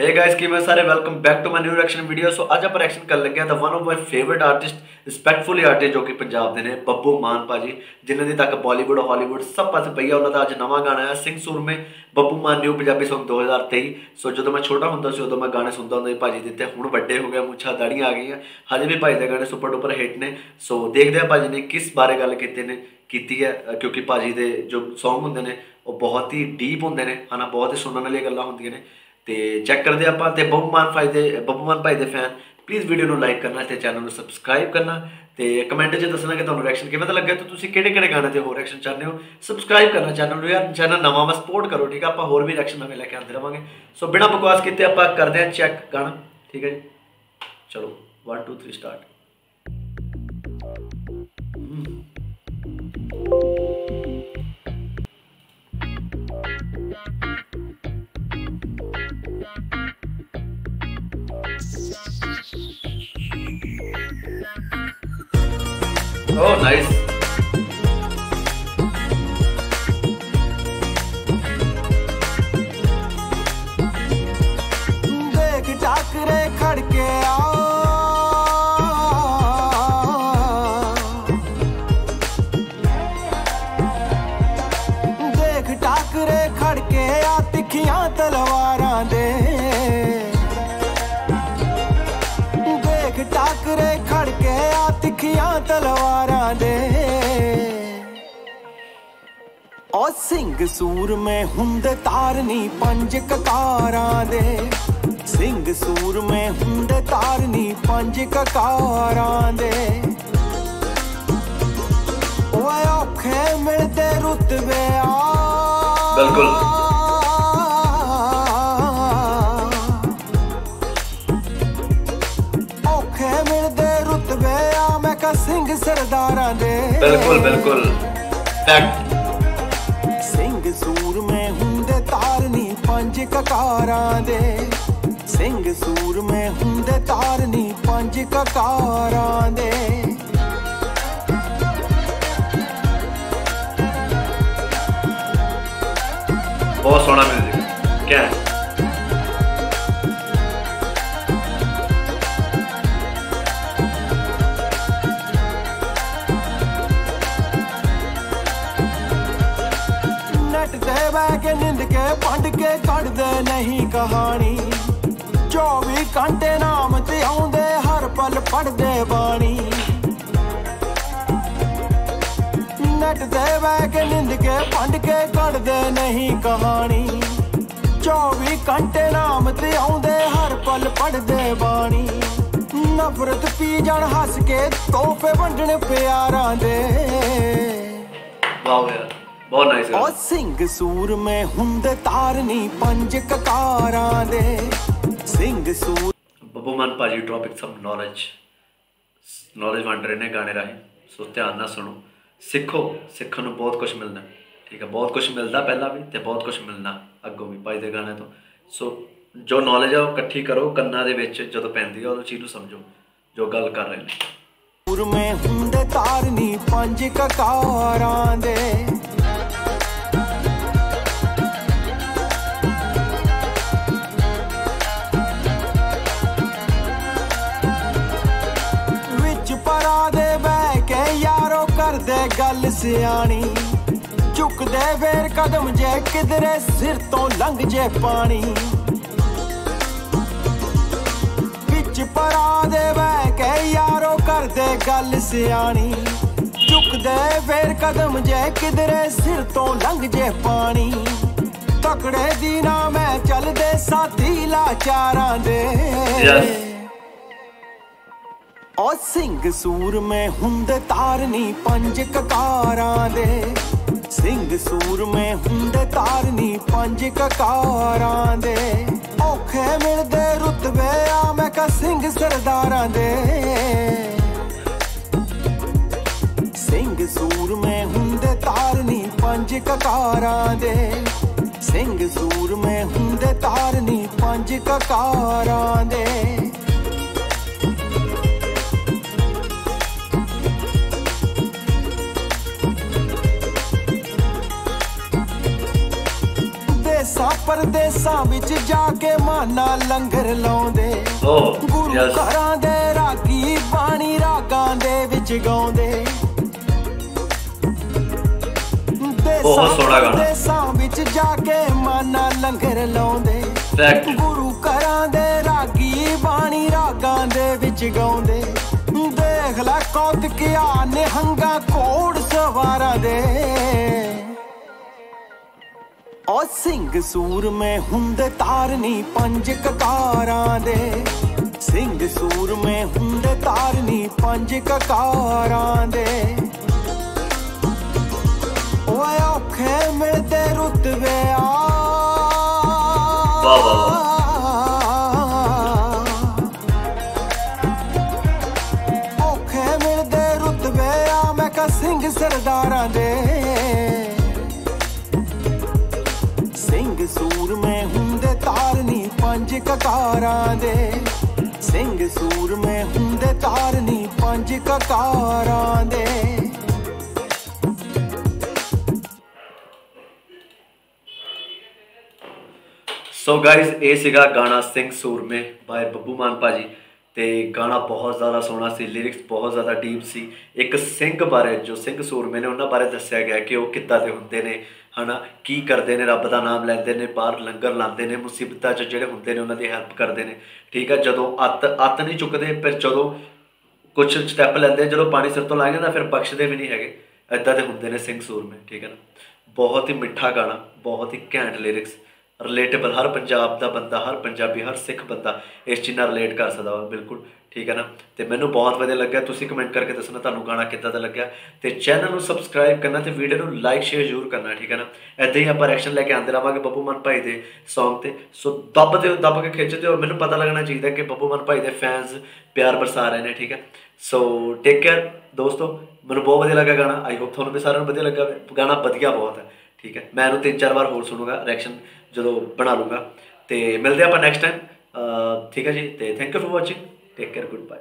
ਹੇ guys ਕਿਵੇਂ ਸਾਰੇ? Welcome back to my new reaction video so ਅੱਜ ਆਪਾਂ ਰਿਐਕਸ਼ਨ ਕਰਨ ਲੱਗੇ ਆ ਦਾ one of my favourite artist respectfully artist ਜੋ ਕਿ ਪੰਜਾਬ ਦੇ ਨੇ ਬੱਬੂ ਮਾਨ ਭਾਜੀ ਜਿਨ੍ਹਾਂ ਦੀ ਤੱਕ ਬਾਲੀਵੁੱਡ ਹਾਲੀਵੁੱਡ ਸਭ ਪਾਸੇ ਪਈ ਆ ਉਹਨਾਂ ਦਾ ਅੱਜ ਨਵਾਂ ਗਾਣਾ ਆਇਆ Singh Soorme Babbu Maan new Punjabi Song 2023 so ਜਦੋਂ ਮੈਂ ਛੋਟਾ ਹੁੰਦਾ ਸੀ ਉਦੋਂ ਮੈਂ ਗਾਣੇ ਸੁਣਦਾ ਹੁੰਦਾ ਸੀ ਭਾਜੀ ਦੇ ਤੇ ਹੁਣ ਵੱਡੇ ਹੋ ਗਏ ਮੁੱਛਾਂ ਦਾੜੀਆਂ ਆ ਗਈਆਂ। ਹਜੇ ਵੀ ਭਾਜੀ ਦੇ ਗਾਣੇ ਸੁਪਰ ਡੁਪਰ ਹਿੱਟ ਨੇ। ਸੋ ਦੇਖਦੇ ਆ ਭਾਜੀ ਨੇ ਕਿਸ ਬਾਰੇ ਗੱਲ ਕੀਤੀ ਨੇ ਕੀਤੀ ਹੈ ਅ, ਕਿਉਂਕਿ ਭਾਜੀ ਦੇ ਜੋ Song ਹੁੰਦੇ ਨੇ ਉਹ ਬਹੁਤ ਹੀ ਡੀਪ ਹੁੰਦੇ ਨੇ। ਹਨਾ ਬਹੁਤ ਹੀ ਸੁਣਨ ਵਾਲੀਆਂ ਗੱਲਾਂ ਹੁੰਦੀਆਂ ਨੇ। ਤੇ ਚੈੱਕ ਕਰਦੇ ਆਪਾਂ ਤੇ ਬੱਬੂ ਮਾਨ ਭਾਈ ਦੇ, ਬੱਬੂ ਮਾਨ ਭਾਈ ਦੇ ਫੈਨ ਪਲੀਜ਼ ਵੀਡੀਓ ਨੂੰ ਲਾਈਕ ਕਰਨਾ ਤੇ ਚੈਨਲ ਨੂੰ ਸਬਸਕ੍ਰਾਈਬ ਕਰਨਾ ਤੇ ਕਮੈਂਟ 'ਚ ਦੱਸਣਾ ਕਿ ਤੁਹਾਨੂੰ ਰਿਐਕਸ਼ਨ ਕਿਵੇਂ ਦਾ ਲੱਗਿਆ ਤੇ ਤੁਸੀਂ ਕਿਹੜੇ ਕਿਹੜੇ ਗਾਣੇ ਤੇ ਹੋਰ ਰਿਐਕਸ਼ਨ ਚਾਹੁੰਦੇ ਹੋ ਸਬਸਕ੍ਰਾਈਬ ਕਰਨਾ ਚੈਨਲ ਨੂੰ ਯਾਰ ਚੈਨਲ ਨਵਾਂ ਵਾ ਸਪੋਰਟ ਕਰੋ, ਠੀਕ ਆ? ਆਪਾਂ ਹੋਰ ਵੀ ਰਿਐਕਸ਼ਨ ਨਵੇਂ ਲੈ ਕੇ ਆਉਂਦੇ ਰਵਾਂਗੇ। ਸੋ ਬਿਨਾਂ ਬਕਵਾਸ ਕੀਤੇ ਆਪਾਂ ਕਰਦੇ ਹਾਂ ਚੈੱਕ ਗਾਣਾ, ਠੀਕ ਹੈ ਜੀ? ਚਲੋ 1 2 3 ਸਟਾਰਟ Oh, nice. ਦੇਖ ਟਾਕਰੇ ਖੜਕੇ ਆ ਦੇਖ ਟਾਕਰੇ ਖੜਕੇ ਆ ਤਿੱਖੀਆਂ ਤਲਵਾਰ ਤਲਵਾਰਾਂ ਦੇ ਉਹ ਸਿੰਘ ਸੂਰਮੇ ਹੁੰਦੇ ਤਾਰਨੀ ਪੰਜ ਕਕਾਰਾਂ ਦੇ ਸਿੰਘ ਸੂਰਮੇ ਹੁੰਦੇ ਤਾਰਨੀ ਪੰਜ ਕਕਾਰਾਂ ਦੇ ਓਏ ਔਖੇ ਮਿਲਦੇ ਰੁਤਬੇ ਆ ਬਿਲਕੁਲ। ਔਖੇ ਮਿਲਦੇ ਰੁਤਬੇ ਆ ਮੈਂ ਕਾ ਸਿੰਘ ਸਰਦਾਰਾਂ ਦੇ। ਬਿਲਕੁਲ ਬਿਲਕੁਲ। ਫੈਕਟ ਸਿੰਘ ਸੂਰਮੇ ਹੁੰਦੇ ਤਾਰਨੀ ਪੰਜ ਕਕਾਰਾਂ ਦੇ। ਸਿੰਘ ਸੂਰਮੇ ਹੁੰਦੇ ਤਾਰਨੀ ਪੰਜ ਕਕਾਰਾਂ ਦੇ। ਕੱਢਦੇ ਨਹੀਂ ਕਹਾਣੀ। 24 ਘੰਟੇ ਨਾਮ ਤੇ ਆਉਂਦੇ, ਹਰ ਪਲ ਪੜਦੇ ਬਾਣੀ। ਨੈਟ ਤੇ ਬਹਿ ਕੇ ਨਿੰਦ ਕੇ ਪੰਡ ਕੇ ਕੱਢਦੇ ਨਹੀਂ ਕਹਾਣੀ। 24 ਘੰਟੇ ਨਾਮ ਤੇ ਆਉਂਦੇ, ਹਰ ਪਲ ਪੜਦੇ ਬਾਣੀ। ਨਫ਼ਰਤ ਪੀ ਜਾਣ, ਹੱਸ ਕੇ ਤੋਹਫੇ ਵੰਡਣ ਪਿਆਰਾਂ ਦੇ। ਵਾਓ ਯਾਰ ਬਹੁਤ ਨਾਈਸ ਉਹ ਸਿੰਘ ਸੂਰਮੇ ਹੁੰਦੇ ਤਾਰਨੀ ਪੰਜ ਕਕਾਰਾਂ ਦੇ। ਸਿੰਘ ਸੂਰ ਬੱਬੂ ਮਾਨ ਭਾਜੀ ਟੌਪਿਕ ਸਮ ਨੌਲੇਜ ਨੌਲੇਜ ਵੰਡ ਰਹੇ ਨੇ ਗਾਣੇ ਰਾਹੀਂ। ਸੋ ਧਿਆਨ ਨਾਲ ਸੁਣੋ। ਸਿੱਖੋ ਸਿੱਖਣ ਨੂੰ ਬਹੁਤ ਕੁਝ ਮਿਲਦਾ। ਠੀਕ ਹੈ ਬਹੁਤ ਕੁਝ ਮਿਲਦਾ ਪਹਿਲਾਂ ਵੀ ਤੇ ਬਹੁਤ ਕੁਝ ਮਿਲਣਾ ਅੱਗੋਂ ਵੀ ਭਾਈ ਦੇ ਗਾਣੇ ਤੋਂ। ਸੋ ਜੋ ਨੌਲੇਜ ਆ ਉਹ ਇਕੱਠੀ ਕਰੋ ਕੰਨਾਂ ਦੇ ਵਿੱਚ ਜਦੋਂ ਪੈਂਦੀ ਆ ਉਹ ਚੀਜ਼ ਨੂੰ ਸਮਝੋ ਜੋ ਗੱਲ ਕਰ ਰਹੇ ਨੇ। ਸੂਰਮੇ ਹੁੰਦੇ ਤਾਰਨੀ ਪੰਜ ਕਕਾਰਾਂ ਦੇ। ਗੱਲ ਸਿਆਣੀ। ਝੁਕਦੇ ਫੇਰ ਕਦਮ ਜੇ ਕਿਧਰੇ ਸਿਰ ਤੋਂ ਲੰਘ ਜੇ ਪਾਣੀ। ਵਿੱਚ ਪਰਾ ਦੇ ਬਹਿ ਕੇ ਯਾਰੋ ਕਰਦੇ ਗੱਲ ਸਿਆਣੀ। ਝੁਕਦੇ ਫੇਰ ਕਦਮ ਜੇ ਕਿਧਰੇ ਸਿਰ ਤੋਂ ਲੰਘ ਜੇ ਪਾਣੀ। ਤਕੜੇ ਦੀ ਨਾ ਮੈਂ ਚੱਲਦੇ ਸਾਥੀ ਲਾਚਾਰਾਂ ਦੇ। Yes. ਸਿੰਘ ਸੂਰ ਮੈਂ ਹੁੰਦੇ ਤਾਰਨੀ ਪੰਜ ਕਕਾਰਾਂ ਦੇ। ਸਿੰਘ ਸੂਰਮੇ ਹੁੰਦੇ ਤਾਰਨੀ ਪੰਜ ਕਕਾਰਾਂ ਦੇ। ਔਖੇ ਮਿਲਦੇ ਰੁਤਬੇ ਆ ਮੈਂ ਕਾ ਸਿੰਘ ਸਰਦਾਰਾਂ ਦੇ। ਸਿੰਘ ਸੂਰਮੇ ਹੁੰਦੇ ਤਾਰਨੀ ਪੰਜ ਕਕਾਰਾਂ ਦੇ। ਸਿੰਘ ਸੂਰਮੇ ਹੁੰਦੇ ਤਾਰਨੀ ਪੰਜ ਕਕਾਰਾਂ ਦੇ। ਦੇਸਾਂ ਪਰ ਦੇਸਾਂ ਵਿੱਚ ਜਾ ਕੇ ਮਾਨਾ ਲੰਗਰ ਲਾਉਂਦੇ। ਗੁਰੂ ਘਰਾਂ ਦੇ ਰਾਗੀ ਬਾਣੀ ਰਾਗਾਂ ਦੇ ਵਿੱਚ ਗਾਉਂਦੇ। ਬਹੁਤ ਸੋਹਣਾ ਗਾਣਾ। ਦੇਸਾਂ ਵਿੱਚ ਜਾ ਕੇ ਮਾਨਾ ਲੰਗਰ ਲਾਉਂਦੇ। ਗੁਰੂ ਘਰਾਂ ਦੇ ਰਾਗੀ ਬਾਣੀ ਰਾਗਾਂ ਦੇ ਵਿੱਚ ਗਾਉਂਦੇ। ਦੇਖ ਲੈ ਕੌਤਕਿਆ ਨਿਹੰਗਾ ਕੋੜ ਸਵਾਰਾਂ ਦੇ। ਓ ਸਿੰਘ ਸੂਰਮੇ ਹੁੰਦੇ ਤਾਰਨੀ ਪੰਜ ਕਕਾਰਾਂ ਦੇ। ਸਿੰਘ ਸੂਰਮੇ ਹੁੰਦੇ ਤਾਰਨੀ ਪੰਜ ਕਕਾਰਾਂ ਦੇ। ਓਏ ਔਖੇ ਮਿਲਦੇ ਰੁਤਬੇ ਆ। ਔਖੇ ਮਿਲਦੇ ਰੁਤਬੇ ਆ। ਮੈਂ ਕਾ ਸਿੰਘ ਸਰਦਾਰਾਂ ਦੇ ਸੂਰਮੇ ਹੁੰਦੇ ਤਾਰਨੀ ਪੰਜ ਕਕਾਰਾਂ ਦੇ। ਸਿੰਘ ਸੂਰਮੇ ਹੁੰਦੇ ਤਾਰਨੀ ਪੰਜ ਕਕਾਰਾਂ ਦੇ। ਸੋ ਗਾਇਸ ਇਹ ਸੀਗਾ ਗਾਣਾ ਸਿੰਘ ਸੂਰਮੇ ਬਾਏ ਬੱਬੂ ਮਾਨ ਭਾਜੀ ਤੇ ਗਾਣਾ ਬਹੁਤ ਜ਼ਿਆਦਾ ਸੋਹਣਾ ਸੀ ਲਿਰਿਕਸ ਬਹੁਤ ਜ਼ਿਆਦਾ ਡੀਪ ਸੀ। ਇੱਕ ਸਿੰਘ ਬਾਰੇ, ਜੋ ਸਿੰਘ ਸੂਰਮੇ ਨੇ, ਉਹਨਾਂ ਬਾਰੇ ਦੱਸਿਆ ਗਿਆ ਕਿ ਉਹ ਕਿੱਦਾਂ ਦੇ ਹੁੰਦੇ ਨੇ ਹਨਾ? ਕੀ ਕਰਦੇ ਨੇ? ਰੱਬ ਦਾ ਨਾਮ ਲੈਂਦੇ ਨੇ, ਬਾਹਰ ਲੰਗਰ ਲਾਉਂਦੇ ਨੇ, ਮੁਸੀਬਤਾਂ 'ਚ ਜਿਹੜੇ ਹੁੰਦੇ ਨੇ, ਉਹਨਾਂ ਦੀ ਹੈਲਪ ਕਰਦੇ ਨੇ। ਠੀਕ ਹੈ ਜਦੋਂ ਅੱਤ ਅੱਤ ਨਹੀਂ ਚੁੱਕਦੇ, ਫਿਰ ਜਦੋਂ ਕੁਝ ਸਟੈਪ ਲੈਂਦੇ ਜਦੋਂ ਪਾਣੀ ਸਿਰ ਤੋਂ ਲੰਘ ਜਾਂਦਾ, ਫਿਰ ਬਖਸ਼ਦੇ ਵੀ ਨਹੀਂ ਹੈਗੇ। ਐਦਾਂ ਦੇ ਹੁੰਦੇ ਨੇ ਸਿੰਘ ਸੂਰਮੇ, ਠੀਕ ਹੈ ਨਾ? ਬਹੁਤ ਹੀ ਮਿੱਠਾ ਗਾਣਾ, ਬਹੁਤ ਹੀ ਘੈਂਟ ਲਿਰਿਕਸ ਰਿਲੇਟੇਬਲ ਹਰ ਪੰਜਾਬ ਦਾ ਬੰਦਾ, ਹਰ ਪੰਜਾਬੀ, ਹਰ ਸਿੱਖ ਬੰਦਾ ਇਸ ਚੀਜ਼ ਨਾਲ ਰਿਲੇਟ ਕਰ ਸਕਦਾ ਵਾ, ਬਿਲਕੁਲ, ਠੀਕ ਹੈ ਨਾ? ਤੇ ਮੈਨੂੰ ਬਹੁਤ ਵਧੀਆ ਲੱਗਿਆ, ਤੁਸੀਂ ਕਮੈਂਟ ਕਰਕੇ ਦੱਸਣਾ, ਤੁਹਾਨੂੰ ਗਾਣਾ ਕਿੱਦਾਂ ਦਾ ਲੱਗਿਆ? ਤੇ ਚੈਨਲ ਨੂੰ ਸਬਸਕ੍ਰਾਈਬ ਕਰਨਾ ਤੇ ਵੀਡੀਓ ਨੂੰ ਲਾਈਕ ਸ਼ੇਅਰ ਜ਼ਰੂਰ ਕਰਨਾ, ਠੀਕ ਹੈ ਨਾ? ਐਦਾਂ ਹੀ ਆਪਾਂ ਐਕਸ਼ਨ ਲੈ ਕੇ ਆਂਦੇ ਰਹਾਂਗੇ ਬੱਬੂ ਮਨ ਭਾਈ ਦੇ Song ਤੇ। ਸੋ ਦੱਬ ਦਿਓ, ਦੱਬ ਕੇ ਖਿੱਚਦੇ ਹੋ ਮੈਨੂੰ ਪਤਾ ਲੱਗਣਾ ਚਾਹੀਦਾ ਕਿ ਬੱਬੂ ਮਨ ਭਾਈ ਦੇ ਫੈਨਸ ਪਿਆਰ ਬਰਸਾ ਰਹੇ ਨੇ, ਠੀਕ ਹੈ? ਸੋ ਟੇਕ ਕੇਅਰ ਦੋਸਤੋ, ਮੈਨੂੰ ਬਹੁਤ ਵਧੀਆ ਲੱਗਾ ਗਾਣਾ ਆਈ ਹੋਪ ਤੁਹਾਨੂੰ ਵੀ ਸਾਰਿਆਂ ਨੂੰ ਵਧੀਆ ਲੱਗਾ, ਗਾਣਾ ਵਧੀਆ ਬਹੁਤ ਹੈ। ਠੀਕ ਹੈ। ਮੈਂ ਇਹਨੂੰ ਤਿੰਨ ਚਾਰ ਵਾਰ ਹੋਰ ਸੁਣੂਗਾ ਰਿਐਕਸ਼ਨ ਜਦੋਂ ਬਣਾ ਲੂੰਗਾ ਤੇ ਮਿਲਦੇ ਆਪਾਂ ਨੈਕਸਟ ਟਾਈਮ ਠੀਕ ਹੈ ਜੀ, ਤੇ thank you for watching take care good bye